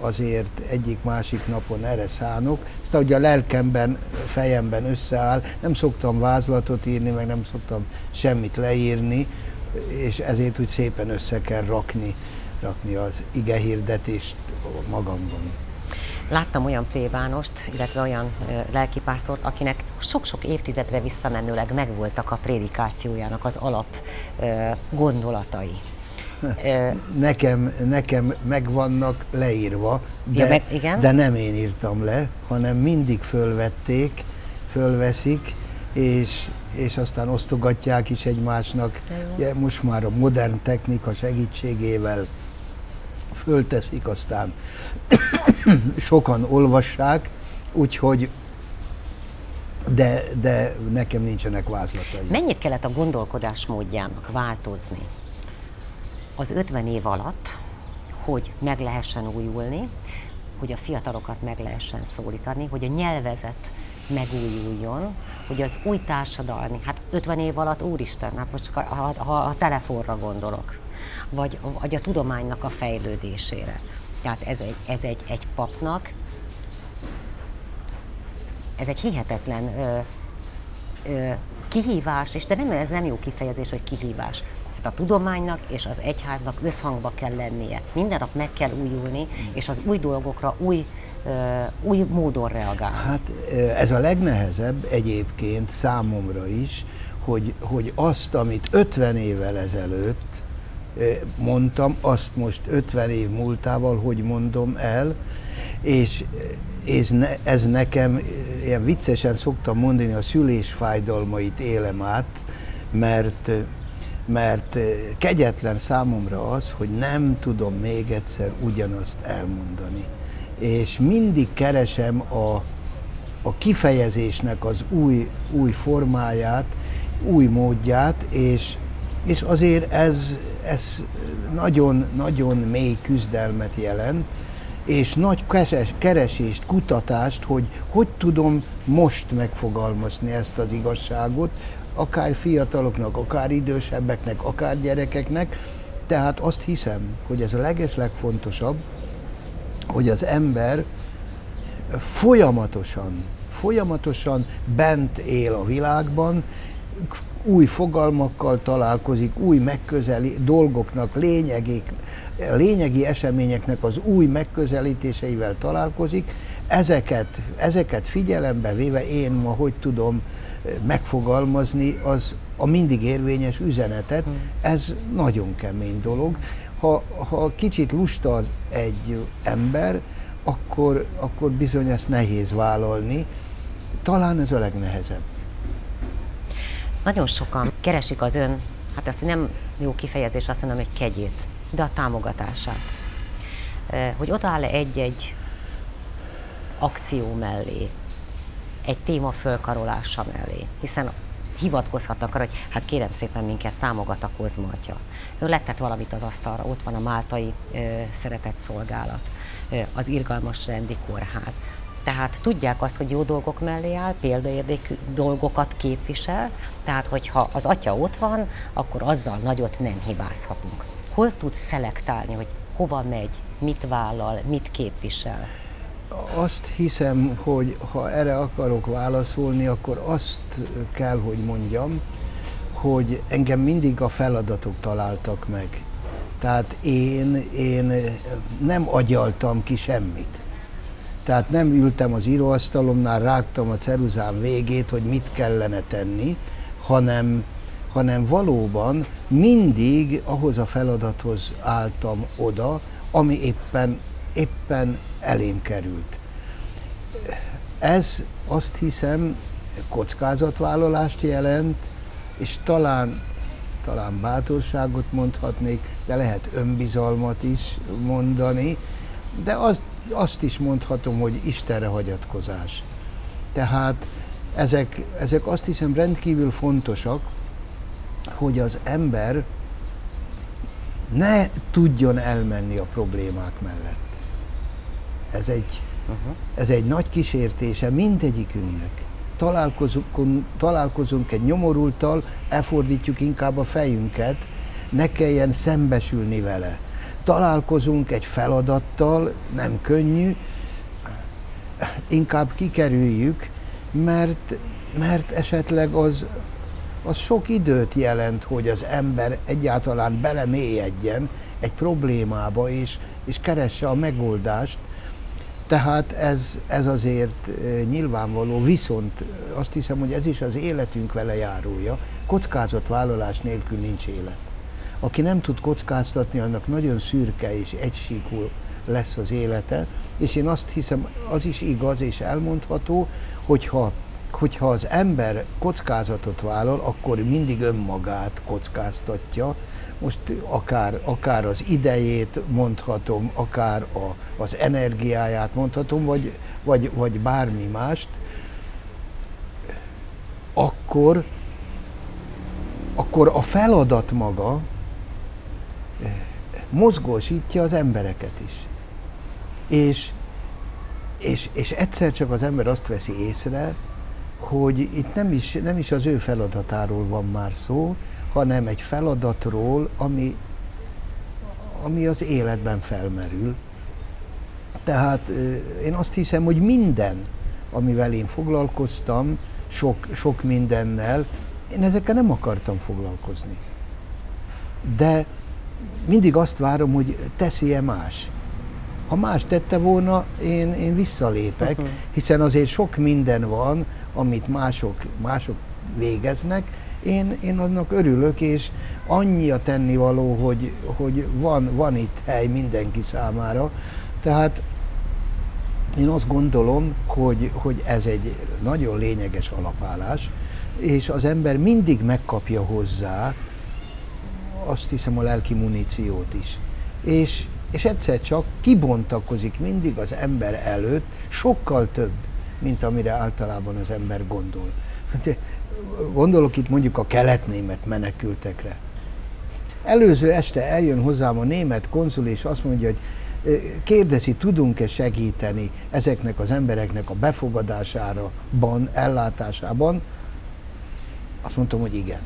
azért egyik-másik napon erre szánok, aztán hogy a lelkemben, fejemben összeáll, nem szoktam vázlatot írni, meg nem szoktam semmit leírni, és ezért úgy szépen össze kell rakni, rakni az ige hirdetést magamban. Láttam olyan plébánost, illetve olyan lelkipásztort, akinek sok-sok évtizedre visszamenőleg megvoltak a prédikációjának az alap gondolatai. Nekem, nekem megvannak leírva, de, ja, meg, igen? de nem én írtam le, hanem mindig fölvették, fölveszik, és, és aztán osztogatják is egymásnak. Ja, most már a modern technika segítségével fölteszik, aztán sokan olvassák, úgyhogy de, de nekem nincsenek vázlatai. Mennyit kellett a gondolkodásmódjának változni az 50 év alatt, hogy meg lehessen újulni, hogy a fiatalokat meg lehessen szólítani, hogy a nyelvezet megújuljon, hogy az új társadalmi, hát 50 év alatt, úristen, hát most ha, ha a telefonra gondolok, vagy, vagy a tudománynak a fejlődésére. Tehát ez egy, ez egy, egy papnak, ez egy hihetetlen ö, ö, kihívás, és de nem, ez nem jó kifejezés, hogy kihívás. A tudománynak és az egyháznak összhangba kell lennie. Minden nap meg kell újulni, és az új dolgokra új, új módon reagál. Hát ez a legnehezebb egyébként számomra is, hogy, hogy azt, amit 50 évvel ezelőtt mondtam, azt most 50 év múltával, hogy mondom el, és, és ne, ez nekem, ilyen viccesen szoktam mondani, a szülés fájdalmait élem át, mert, mert kegyetlen számomra az, hogy nem tudom még egyszer ugyanazt elmondani. És mindig keresem a, a kifejezésnek az új, új formáját, új módját, és, és azért ez, ez nagyon-nagyon mély küzdelmet jelent, és nagy keresést, kutatást, hogy hogy tudom most megfogalmazni ezt az igazságot, akár fiataloknak, akár idősebbeknek, akár gyerekeknek. Tehát azt hiszem, hogy ez a leges legfontosabb, hogy az ember folyamatosan, folyamatosan bent él a világban, új fogalmakkal találkozik, új megközeli dolgoknak, lényegik, lényegi eseményeknek az új megközelítéseivel találkozik. Ezeket, ezeket figyelembe véve én ma hogy tudom megfogalmazni az a mindig érvényes üzenetet. Hmm. Ez nagyon kemény dolog. Ha, ha kicsit lusta az egy ember, akkor, akkor bizony ezt nehéz vállalni. Talán ez a legnehezebb. Nagyon sokan keresik az ön, hát ezt nem jó kifejezés, azt mondom, hogy kegyét, de a támogatását. Hogy odaáll egy-egy akció mellé, egy téma fölkarolása mellé, hiszen hivatkozhatnak arra, hogy hát kérem szépen minket támogat a Kozma atya. Ő letett valamit az asztalra, ott van a Máltai ö, Szeretett Szolgálat, ö, az Irgalmas Rendi Kórház. Tehát tudják azt, hogy jó dolgok mellé áll, példaérdekű dolgokat képvisel, tehát hogyha az atya ott van, akkor azzal nagyot nem hibázhatunk. Hol tud szelektálni, hogy hova megy, mit vállal, mit képvisel? Azt hiszem, hogy ha erre akarok válaszolni, akkor azt kell, hogy mondjam, hogy engem mindig a feladatok találtak meg. Tehát én, én nem agyaltam ki semmit. Tehát nem ültem az íróasztalomnál, rágtam a ceruzám végét, hogy mit kellene tenni, hanem, hanem valóban mindig ahhoz a feladathoz álltam oda, ami éppen, éppen elém került. Ez azt hiszem kockázatvállalást jelent, és talán, talán bátorságot mondhatnék, de lehet önbizalmat is mondani, de az azt is mondhatom, hogy Istenre hagyatkozás. Tehát ezek, ezek azt hiszem rendkívül fontosak, hogy az ember ne tudjon elmenni a problémák mellett. Ez egy, uh-huh. ez egy nagy kísértése mindegyikünknek. Találkozunk, találkozunk egy nyomorultal, elfordítjuk inkább a fejünket, ne kelljen szembesülni vele találkozunk egy feladattal, nem könnyű, inkább kikerüljük, mert, mert esetleg az, az sok időt jelent, hogy az ember egyáltalán belemélyedjen egy problémába, és, és keresse a megoldást. Tehát ez, ez azért eh, nyilvánvaló, viszont azt hiszem, hogy ez is az életünk vele járója. Kockázatvállalás nélkül nincs élet. Aki nem tud kockáztatni, annak nagyon szürke és egysíkú lesz az élete, és én azt hiszem, az is igaz és elmondható, hogyha, hogyha az ember kockázatot vállal, akkor mindig önmagát kockáztatja, most akár, akár az idejét mondhatom, akár a, az energiáját mondhatom, vagy, vagy, vagy bármi mást. akkor, akkor a feladat maga eh, mozgósítja az embereket is. És, és, és egyszer csak az ember azt veszi észre, hogy itt nem is, nem is az ő feladatáról van már szó, hanem egy feladatról, ami, ami az életben felmerül. Tehát én azt hiszem, hogy minden, amivel én foglalkoztam, sok, sok mindennel, én ezekkel nem akartam foglalkozni. De mindig azt várom, hogy teszi-e más. Ha más tette volna, én, én visszalépek, hiszen azért sok minden van, amit mások, mások végeznek, én, én annak örülök, és annyi a tennivaló, hogy, hogy van, van itt hely mindenki számára. Tehát én azt gondolom, hogy, hogy ez egy nagyon lényeges alapállás, és az ember mindig megkapja hozzá azt hiszem a lelki muníciót is. És, és egyszer csak kibontakozik mindig az ember előtt sokkal több, mint amire általában az ember gondol. Gondolok itt mondjuk a keletnémet menekültekre. Előző este eljön hozzám a német konzul, és azt mondja, hogy kérdezi, tudunk-e segíteni ezeknek az embereknek a befogadásában, ellátásában. Azt mondtam, hogy igen.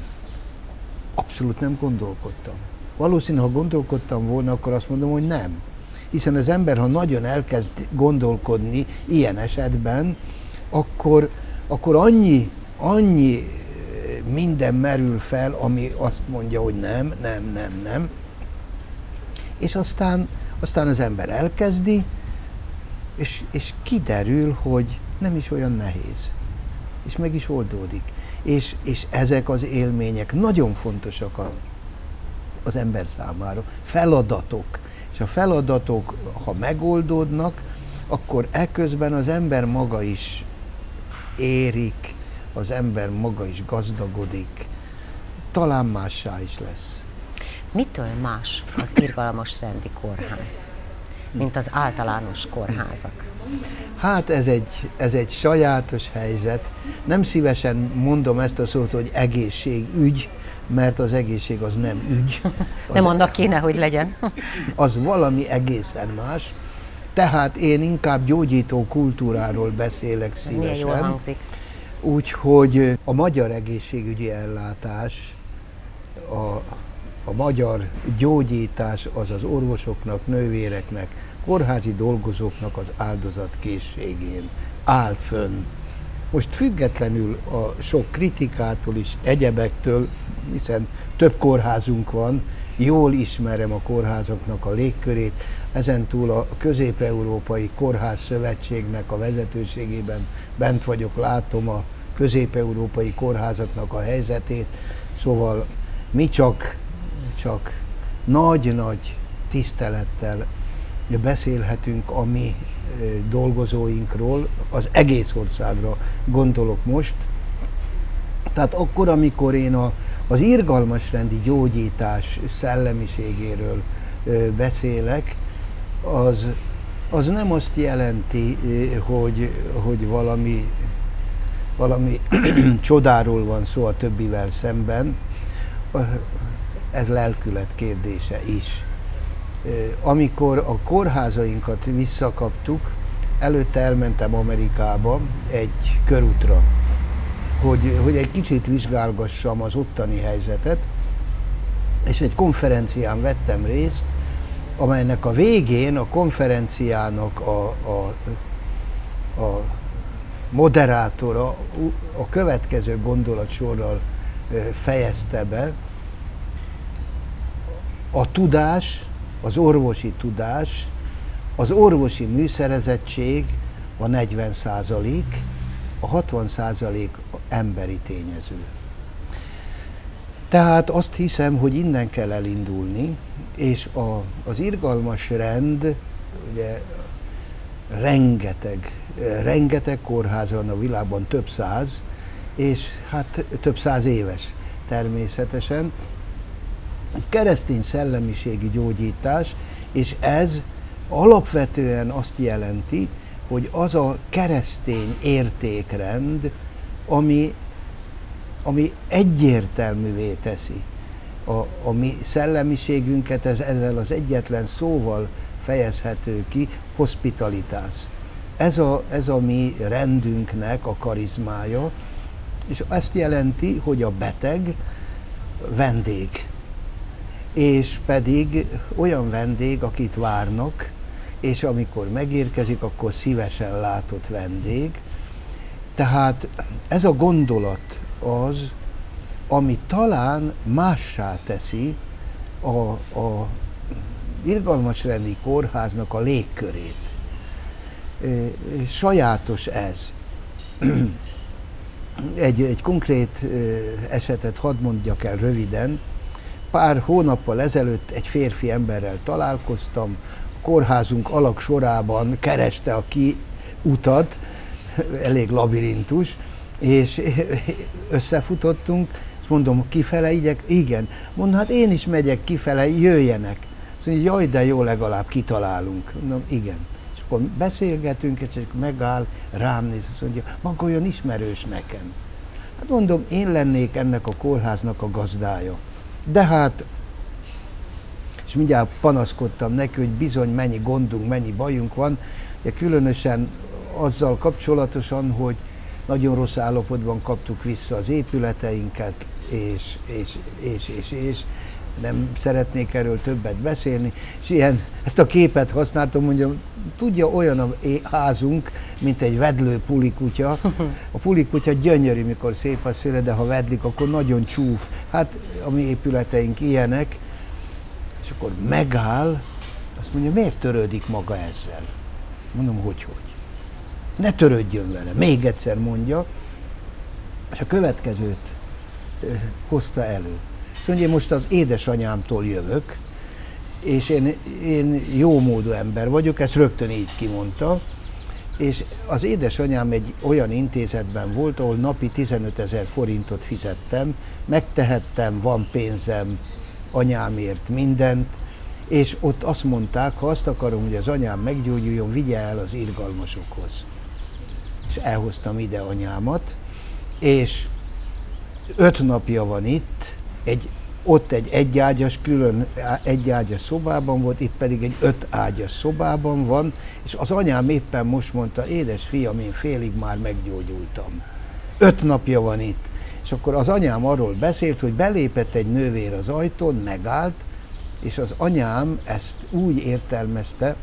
Abszolút nem gondolkodtam. Valószínűleg, ha gondolkodtam volna, akkor azt mondom, hogy nem. Hiszen az ember, ha nagyon elkezd gondolkodni ilyen esetben, akkor, akkor annyi, annyi minden merül fel, ami azt mondja, hogy nem, nem, nem, nem. És aztán, aztán az ember elkezdi, és, és kiderül, hogy nem is olyan nehéz. És meg is oldódik. És, és ezek az élmények nagyon fontosak a, az ember számára. Feladatok. És a feladatok, ha megoldódnak, akkor eközben az ember maga is érik, az ember maga is gazdagodik, talán mássá is lesz. Mitől más az irgalmas rendi kórház, mint az általános kórházak? Hát ez egy, ez egy sajátos helyzet. Nem szívesen mondom ezt a szót, hogy egészségügy, mert az egészség az nem ügy. Az nem annak kéne, hogy legyen. Az valami egészen más. Tehát én inkább gyógyító kultúráról beszélek szívesen. Milyen jól hangzik. Úgyhogy a magyar egészségügyi ellátás, a, a magyar gyógyítás az az orvosoknak, nővéreknek, kórházi dolgozóknak az áldozatkészségén áll fönn. Most függetlenül a sok kritikától is, egyebektől, hiszen több kórházunk van, jól ismerem a kórházaknak a légkörét, ezentúl a Közép-Európai Kórház Szövetségnek a vezetőségében bent vagyok, látom a közép-európai kórházaknak a helyzetét, szóval mi csak, csak nagy-nagy tisztelettel beszélhetünk a mi dolgozóinkról, az egész országra gondolok most. Tehát akkor, amikor én a, az irgalmasrendi gyógyítás szellemiségéről beszélek, az, az nem azt jelenti, hogy, hogy valami, valami csodáról van szó a többivel szemben, ez lelkület kérdése is. Amikor a kórházainkat visszakaptuk, előtte elmentem Amerikába egy körútra, hogy, hogy egy kicsit vizsgálgassam az ottani helyzetet, és egy konferencián vettem részt, amelynek a végén a konferenciának a, a, a moderátora a következő gondolatsorral fejezte be. A tudás, az orvosi tudás, az orvosi műszerezettség a 40 százalék, a 60 százalék emberi tényező. Tehát azt hiszem, hogy innen kell elindulni, és a, az irgalmas rend, ugye rengeteg, rengeteg kórház van a világban, több száz, és hát több száz éves természetesen. Egy keresztény szellemiségi gyógyítás, és ez alapvetően azt jelenti, hogy az a keresztény értékrend, ami ami egyértelművé teszi a, a mi szellemiségünket, ez ezzel az egyetlen szóval fejezhető ki, hospitalitás. Ez a, ez a mi rendünknek a karizmája, és ezt jelenti, hogy a beteg vendég, és pedig olyan vendég, akit várnak, és amikor megérkezik, akkor szívesen látott vendég. Tehát ez a gondolat az, ami talán mássá teszi a, a irgalmasrendi kórháznak a légkörét. Sajátos ez. Egy, egy konkrét esetet hadd mondjak el röviden. Pár hónappal ezelőtt egy férfi emberrel találkoztam, a kórházunk alak sorában kereste a kiutat, elég labirintus, és összefutottunk, és mondom, kifele igyek? Igen. Mondom, hát én is megyek kifele, jöjjenek. Azt mondja, jaj, de jó, legalább kitalálunk. Mondom, igen. És akkor beszélgetünk, és csak megáll, rám néz, azt mondja, maga olyan ismerős nekem. Hát mondom, én lennék ennek a kórháznak a gazdája. De hát, és mindjárt panaszkodtam neki, hogy bizony mennyi gondunk, mennyi bajunk van, de különösen azzal kapcsolatosan, hogy nagyon rossz állapotban kaptuk vissza az épületeinket, és, és, és, és, és nem szeretnék erről többet beszélni, és ilyen, ezt a képet használtam, mondjam, tudja olyan a házunk, mint egy vedlő pulikutya. A pulikutya gyönyörű, mikor szép a szőle, de ha vedlik, akkor nagyon csúf. Hát a mi épületeink ilyenek, és akkor megáll, azt mondja, miért törődik maga ezzel? Mondom, hogy hogy. Ne törődjön vele, még egyszer mondja, és a következőt hozta elő. Szóval én most az édesanyámtól jövök, és én, én jó módú ember vagyok, ezt rögtön így kimondta, és az édesanyám egy olyan intézetben volt, ahol napi 15 ezer forintot fizettem, megtehettem, van pénzem anyámért mindent, és ott azt mondták, ha azt akarom, hogy az anyám meggyógyuljon, vigye el az irgalmasokhoz. És elhoztam ide anyámat, és öt napja van itt, egy, ott egy egyágyas, külön egyágyas szobában volt, itt pedig egy öt ágyas szobában van, és az anyám éppen most mondta, édes fiam, én félig már meggyógyultam. Öt napja van itt. És akkor az anyám arról beszélt, hogy belépett egy nővér az ajtón, megállt, és az anyám ezt úgy értelmezte,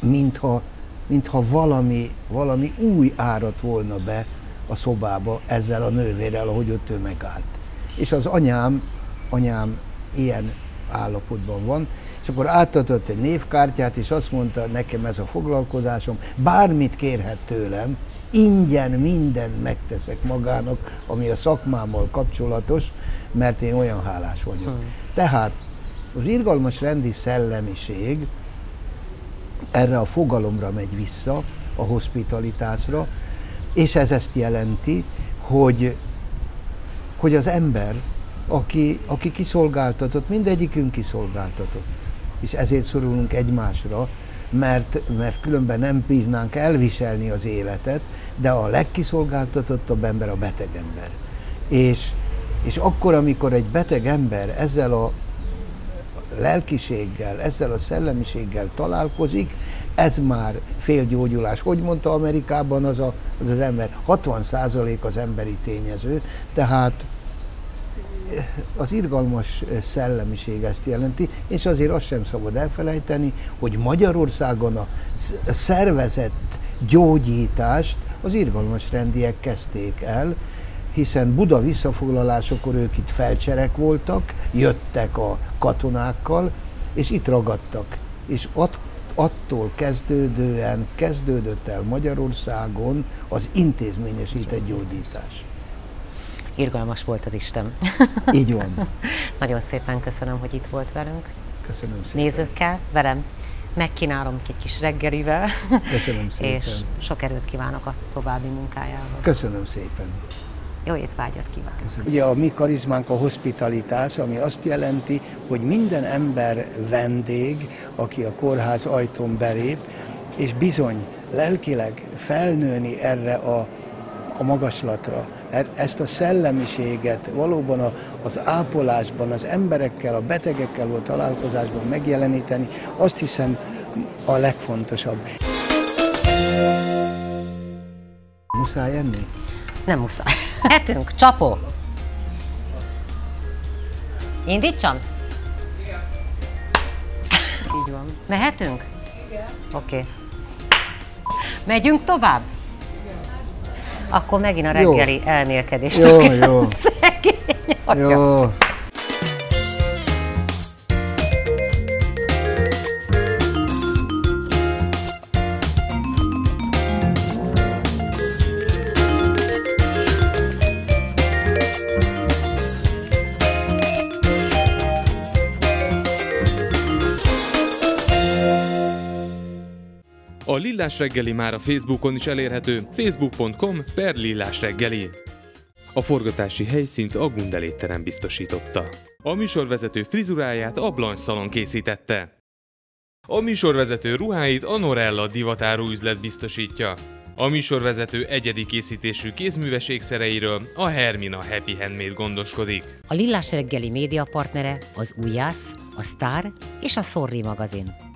mintha, mintha valami, valami új árat volna be a szobába ezzel a nővérrel, ahogy ott ő megállt. És az anyám, anyám ilyen állapotban van, és akkor átadott egy névkártyát, és azt mondta, nekem ez a foglalkozásom, bármit kérhet tőlem, ingyen mindent megteszek magának, ami a szakmámmal kapcsolatos, mert én olyan hálás vagyok. Hmm. Tehát az irgalmas rendi szellemiség erre a fogalomra megy vissza, a hospitalitásra, és ez ezt jelenti, hogy, hogy az ember, aki, aki kiszolgáltatott, mindegyikünk kiszolgáltatott, és ezért szorulunk egymásra, mert, mert különben nem bírnánk elviselni az életet, de a legkiszolgáltatottabb ember a beteg ember. És, és akkor, amikor egy beteg ember ezzel a lelkiséggel, ezzel a szellemiséggel találkozik, ez már félgyógyulás. Hogy mondta Amerikában az a, az, az ember? 60% az emberi tényező, tehát az irgalmas szellemiség ezt jelenti, és azért azt sem szabad elfelejteni, hogy Magyarországon a szervezett gyógyítást az irgalmas rendiek kezdték el, hiszen Buda visszafoglalásokor ők itt felcserek voltak, jöttek a katonákkal, és itt ragadtak. És att, attól kezdődően kezdődött el Magyarországon az intézményesített gyógyítás. Irgalmas volt az Isten. Így van. Nagyon szépen köszönöm, hogy itt volt velünk. Köszönöm szépen. Nézőkkel, velem. Megkínálom egy kis reggelivel. Köszönöm szépen. És sok erőt kívánok a további munkájához. Köszönöm szépen. Jó étvágyat kívánok! Köszönöm. Ugye a mi karizmánk a hospitalitás, ami azt jelenti, hogy minden ember vendég, aki a kórház ajtón belép, és bizony lelkileg felnőni erre a, a magaslatra, ezt a szellemiséget valóban a, az ápolásban, az emberekkel, a betegekkel volt találkozásban megjeleníteni, azt hiszem a legfontosabb. Muszáj enni? Nem muszáj. Hetünk, csapó. Indítsam? Így van. Mehetünk? Igen. Oké. Okay. Megyünk tovább? Akkor megint a reggeli jó. elmélkedést. Jó, jó. jó. A Lillás reggeli már a Facebookon is elérhető, facebook.com per Lillás reggeli. A forgatási helyszínt a Gundel biztosította. A műsorvezető frizuráját a Blanche Salon készítette. A műsorvezető ruháit a Norella divatáru üzlet biztosítja. A műsorvezető egyedi készítésű kézműves ékszereiről a Hermina Happy Handmade gondoskodik. A Lillás reggeli média partnere az Újász, a Star és a Sorry magazin.